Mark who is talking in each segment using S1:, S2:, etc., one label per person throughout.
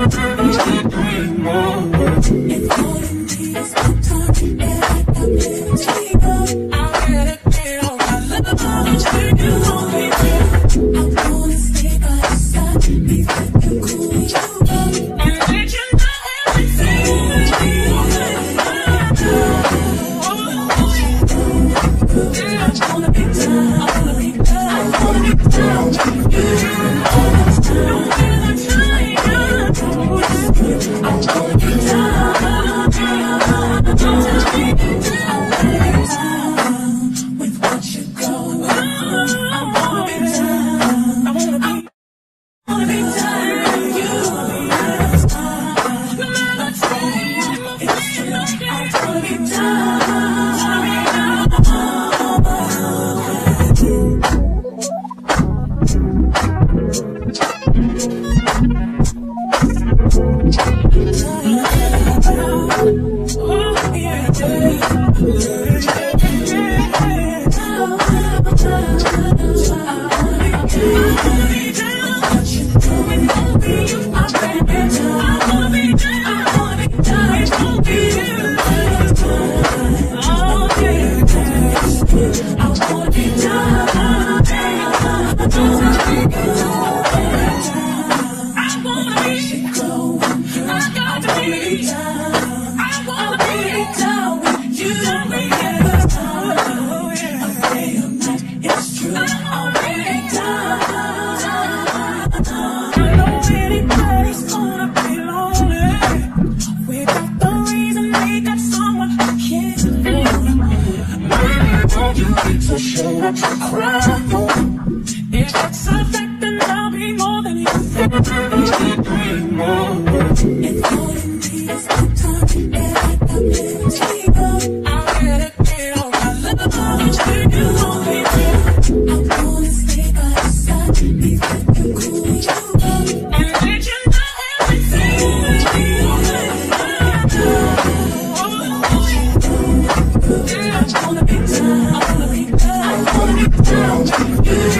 S1: you. Dream more. If change. Got Yeah,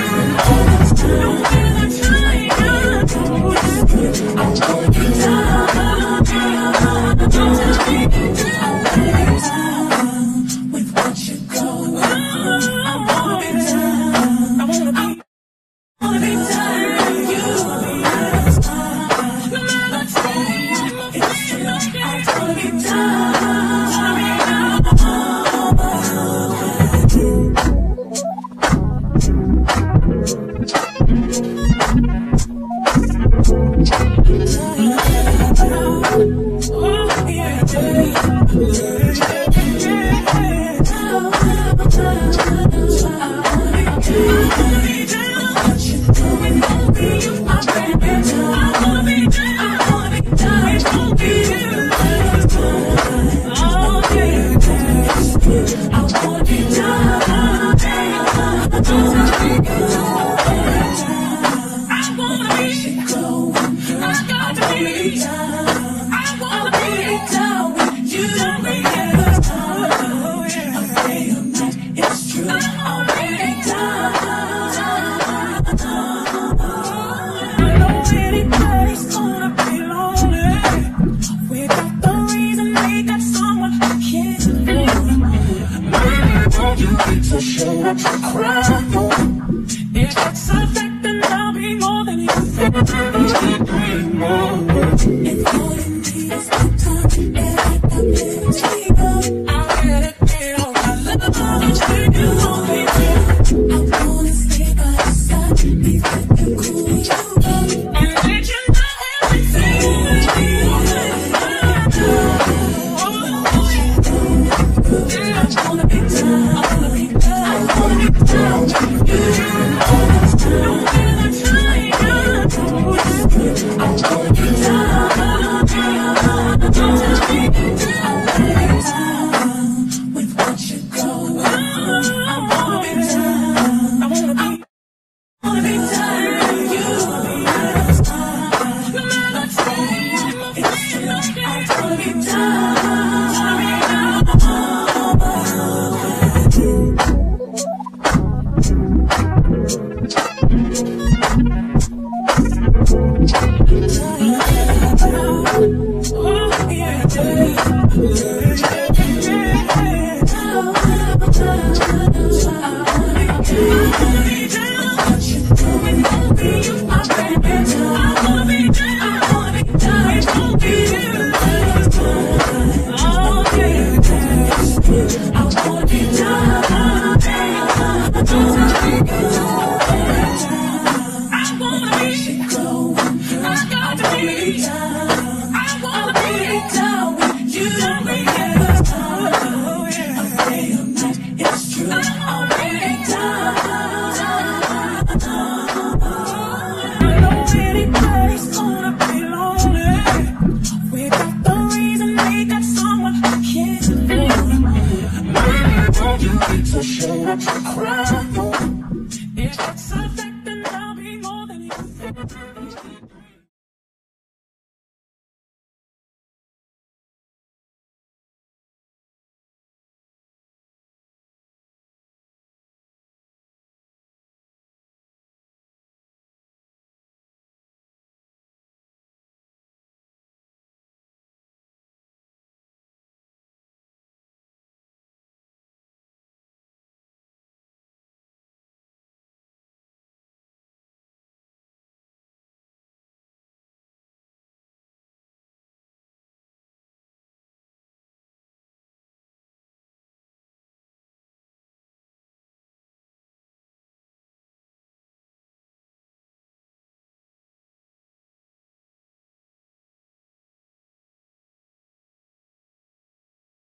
S1: is Thank you. To
S2: show that you cry.